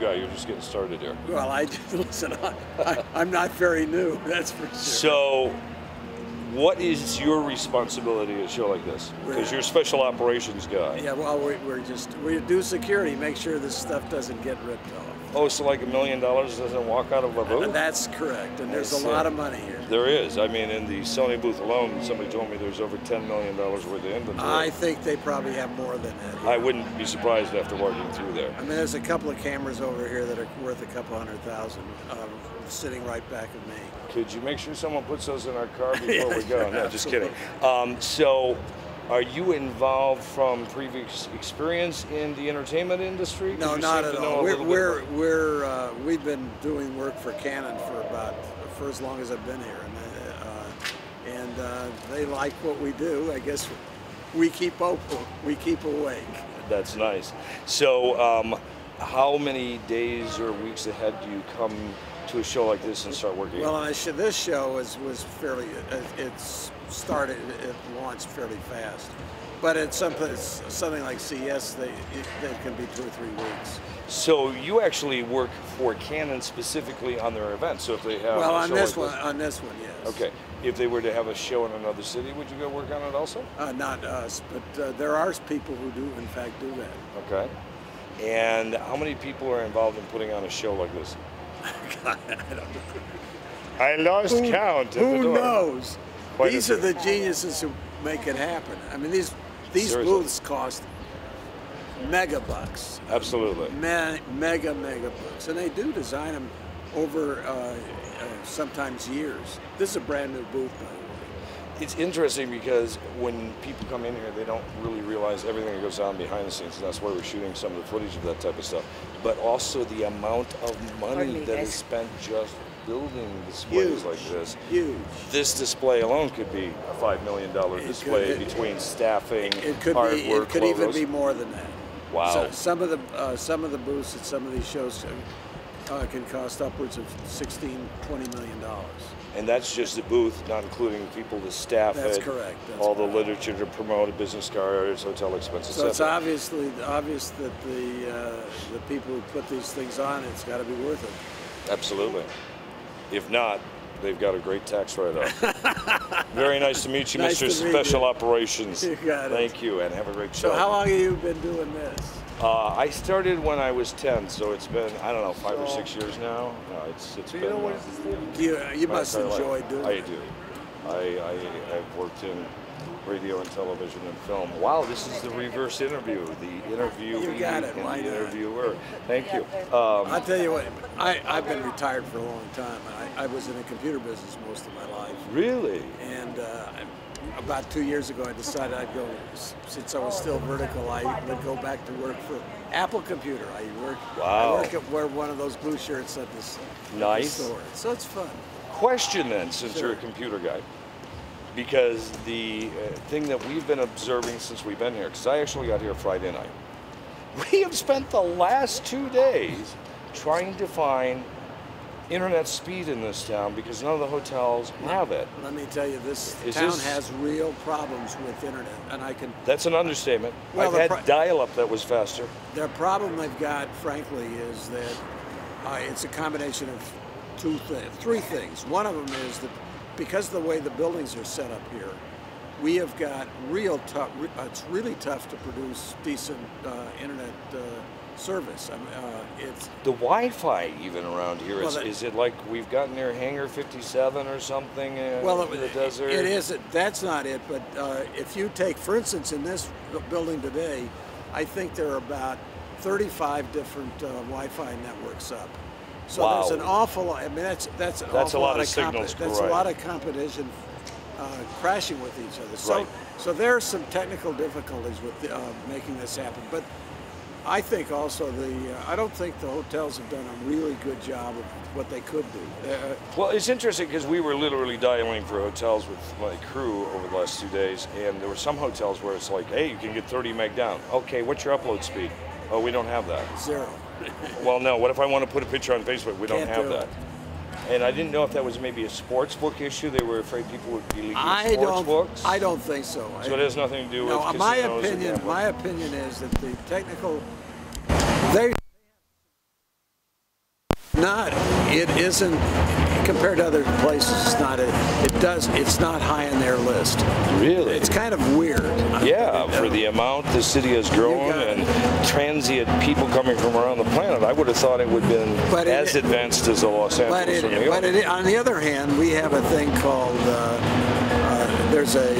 guy. You're just getting started here. Well, I listen. I, I'm not very new. That's for sure. So, what is your responsibility at a show like this? Because you're a special operations guy. yeah, well, we, we're just we do security, make sure this stuff doesn't get ripped off. Oh, so like a million dollars doesn't walk out of a booth? That's correct, and there's a lot of money here. There is. I mean, in the Sony booth alone, somebody told me there's over $10 million worth of inventory. I think they probably have more than that. I wouldn't be surprised after walking through there. I mean, there's a couple of cameras over here that are worth a couple hundred thousand, um, sitting right back of me. Could you make sure someone puts those in our car before Yeah, we go? No, just kidding. Um, so, are you involved from previous experience in the entertainment industry? No, not at all. We're, we're, we're uh, we've been doing work for Canon for about for as long as I've been here, and uh, and uh, they like what we do. I guess we keep open, we keep awake. That's nice. So, um, how many days or weeks ahead do you come to a show like this and start working? Well, and I should, this show was was fairly it, it's started it launched fairly fast, but it's something it's something like CES they it, they can be two or three weeks. so you actually work for Canon specifically on their events. So if they have well, a on show this like one, on this one, yes. Okay. If they were to have a show in another city, would you go work on it also? Uh, not us, but uh, there are people who do, in fact, do that. Okay. And how many people are involved in putting on a show like this? I lost Who- count. Who knows? Quite these are the geniuses who make it happen. I mean, these these Seriously. booths cost mega bucks, Absolutely. me- mega mega bucks, and they do design them over uh, uh, sometimes years. This is a brand new booth, by the way. It's interesting because when people come in here, they don't really realize everything that goes on behind the scenes, and that's why we're shooting some of the footage of that type of stuff. But also the amount of money me, that guys. is spent just building displays Huge, like this. huge. This display alone could be a five million dollar It display could- it- between staffing, It could artwork, be. It could even be more than that. Wow. So, some of the uh, some of the booths at some of these shows uh, can cost upwards of 16, 20 million dollars. And that's just the booth, not including people to staff That's it. correct, that's all the literature to promote it, business cards, hotel expenses. So it's obviously obvious that the uh, the people who put these things on, it's got to be worth it. Absolutely. If not, they've got a great tax write-off. Very nice to meet you, Nice Mr. Special you. Operations. You. Thank you, and have a great show. So how long have you been doing this? Uh, I started when I was 10, so it's been I don't know five or six years now. No, it's it's been. you know uh, it's doing? Do you must entire life. enjoy doing I it. do. I, I I've worked in radio and television and film. Wow, this is the reverse interview. The interview You got it. and the interviewer. Thank you. Um, I'll tell you what, I, I've been retired for a long time. I, I was in the computer business most of my life. really? And uh, about two years ago, I decided I'd go, since I was still vertical, I would go back to work for Apple Computer. I work, Wow. I work at wear one of those blue shirts at this, at the Nice. store. So it's fun. question then, since Sure. you're a computer guy, because the uh, thing that we've been observing since we've been here, because I actually got here Friday night, we have spent the last two days trying to find internet speed in this town because none of the hotels have it. Let me tell you, this Is town this- has real problems with internet, and I can. That's an understatement. Well, I've had dial-up that was faster. The problem they've got, frankly, is that uh, it's a combination of two things, three things. One of them is that because of the way the buildings are set up here, we have got real tough. uh, It's really tough to produce decent uh, internet uh, service. I mean, uh, it's The Wi-Fi even around here Well, is, that- is it like we've got near Hangar 57 or something well, in the desert? it isn't. That's not it. But uh, if you take, for instance, in this building today, I think there are about 35 different uh, Wi-Fi networks up. So Wow. there's an awful lot. I mean, that's that's an That's a awful lot of signals That's a lot of competition uh, crashing with each other. So Right. so there are some technical difficulties with uh, making this happen, but. I think also the uh, I don't think the hotels have done a really good job of what they could do. Uh, Well, it's interesting because we were literally dialing for hotels with my crew over the last two days, and there were some hotels where it's like, hey, you can get 30 meg down. Okay, what's your upload speed? Oh, we don't have that. zero. Well, no, what if I want to put a picture on Facebook? We don't Can't have do that. it. And I didn't know if that was maybe a sports book issue. They were afraid people would be leaking I sports don't. books. I don't think so. So it has nothing to do no, with my casinos or opinion. My opinion is that the technical they not. It isn't compared to other places. It's not. A, it does. It's not high on their list. Really? It's kind of weird. Yeah, for the amount the city has grown got it. and transient people coming from around the planet, I would have thought it would have been But it- as advanced as the Los Angeles But, it, or New York. but it, on the other hand, we have a thing called. Uh, uh, there's a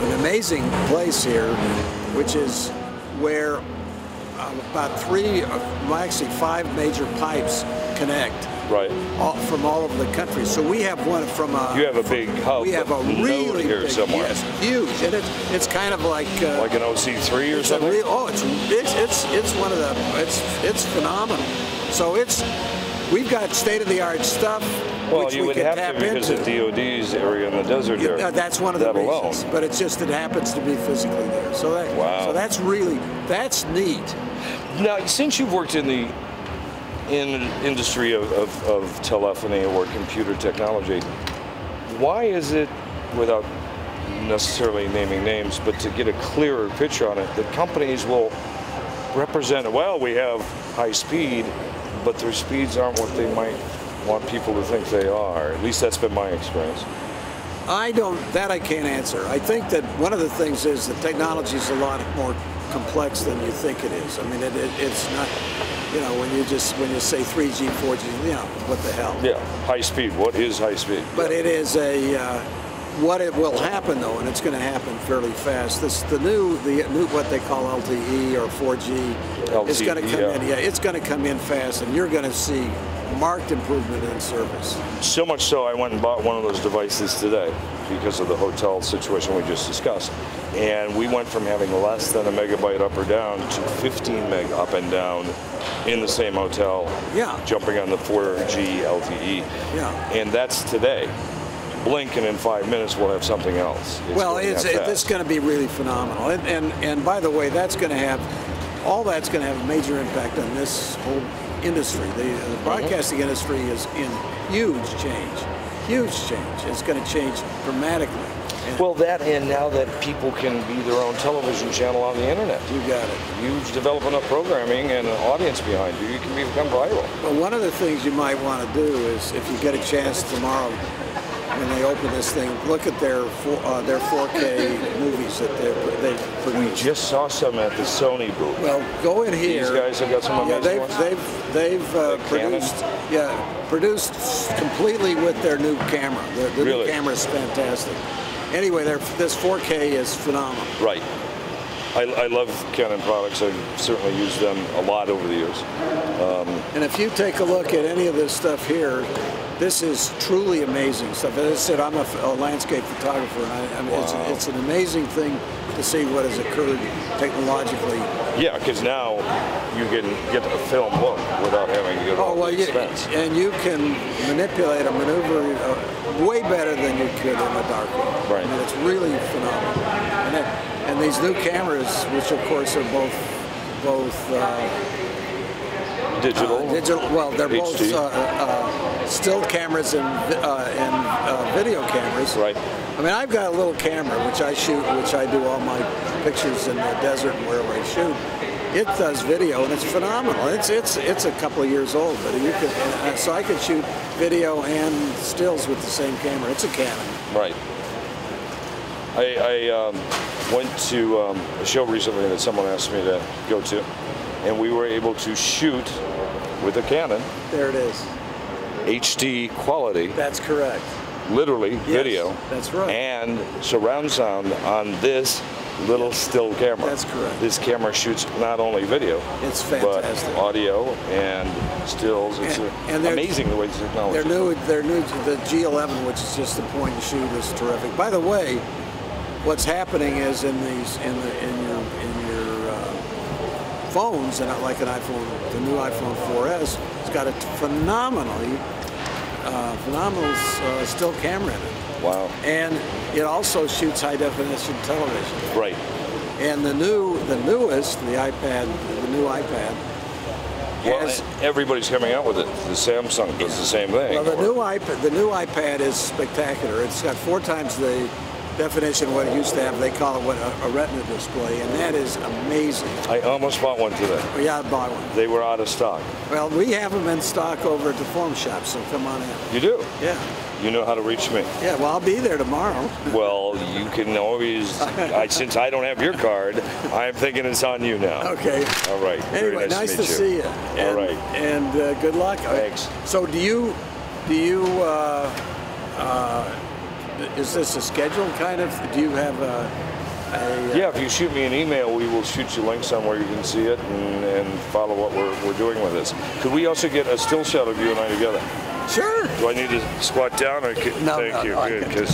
an amazing place here, which is where uh, about three, uh, well, actually five major pipes connect. right. all, from all over the country. So we have one from a. You have a big hub, We have a really here big, somewhere. yes, huge, and it's it's kind of like. Uh, Like an OC3 or something? real, oh, it's it's it's it's one of the it's it's phenomenal. So it's we've got state of the art stuff. well, which you we would can have tap to because into. of DOD's area in the desert there. That's one of the that alone. reasons, but it's just it happens to be physically there. So that Wow. so that's really that's neat. Now, since you've worked in the in industry of, of, of telephony or computer technology, why is it, without necessarily naming names, but to get a clearer picture on it, that companies will represent, well, we have high speed, but their speeds aren't what they might want people to think they are. At least that's been my experience. I don't, that I can't answer. I think that one of the things is that technology is a lot more complex than you think it is. I mean, it, it, it's not, you know, when you just, when you say 3G, 4G, you know, what the hell. Yeah, high speed. What is high speed? But it is a, uh, what it will happen though, and it's going to happen fairly fast. This, the new, the new, what they call LTE or 4G, is going to come yeah. in. Yeah, it's going to come in fast, and you're going to see marked improvement in service. So much so, I went and bought one of those devices today because of the hotel situation we just discussed. And we went from having less than a megabyte up or down to 15 meg up and down in the same hotel. Yeah. Jumping on the 4G LTE. Yeah. And that's today. Blink and in five minutes we'll have something else. It's well, it's it, it's going to be really phenomenal, and, and and by the way, that's going to have all that's going to have a major impact on this whole industry. The, the mm-hmm. broadcasting industry is in huge change, huge change. It's going to change dramatically. And Well, that and now that people can be their own television channel on the internet. you got it. Huge development of programming and an audience behind you. You can become viral. Well, one of the things you might want to do is, if you get a chance tomorrow, when they open this thing, look at their uh, their 4K movies that they're, they've We just saw some at the Sony booth. Well, go in here. These guys have got some Yeah, amazing they've ones. they've they've uh, Canon? produced yeah produced completely with their new camera. The, the Really? new camera is fantastic. Anyway, this 4K is phenomenal. Right. I, I love Canon products. I've certainly used them a lot over the years. And if you take a look at any of this stuff here, this is truly amazing stuff. As I said, I'm a landscape photographer, and I, I mean, it's, Wow. it's an amazing thing to see what has occurred technologically. Yeah, because now you can get a film look without having to get Oh all well, the you, expense. and you can manipulate a maneuver uh, way better than you could in a dark room. Right. I mean, it's really phenomenal. And, it, and these new cameras, which of course are both both uh, Digital. uh, digital. Well, they're both HD. uh, uh, still cameras and uh, and uh, video cameras. Right. I mean, I've got a little camera which I shoot, which I do all my pictures in the desert and wherever I shoot. It does video and it's phenomenal. It's it's it's a couple of years old, but you could uh, so I could shoot video and stills with the same camera. It's a Canon. Right. I, I um, went to um, a show recently that someone asked me to go to, and we were able to shoot with a Canon There it is. HD quality, That's correct. literally Yes, video, That's right. and surround sound on this little still camera. That's correct. This camera shoots not only video, It's but audio and stills. It's And- and they're- amazing the way the technology. Their new, their new, the G11, which is just a point and shoot, is terrific. By the way, what's happening is in these, in the, in your, phones, and not like an iPhone, the new iPhone 4S, it's got a phenomenally, uh, phenomenal uh, still camera in it, Wow. and it also shoots high definition television. Right. And the new, the newest, the iPad, the new iPad, Well, has everybody's coming out with it. The Samsung does the same thing. Well, the Or- new iPad, the new iPad is spectacular. It's got four times the definition of what it used to have. They call it what a, a retina display, and that is amazing. I almost bought one today. Well, yeah, I bought one. They were out of stock. Well, we have them in stock over at the Forum Shop, so come on in. You do. Yeah, You know how to reach me. yeah. Well, I'll be there tomorrow. Well, you can always. I, since I don't have your card, I'm thinking it's on you now. Okay. All right. Very Anyway, nice, nice, to, meet see you. All And, right. And uh, good luck. Thanks. So, do you, do you, uh, uh, is this a scheduled kind of? Do you have a? Yeah, if you shoot me an email, we will shoot you links on where you can see it and, and follow what we're, we're doing with this. Could we also get a still shot of you and I together? Sure. Do I need to squat down or? No, Thank no, you. no, Good,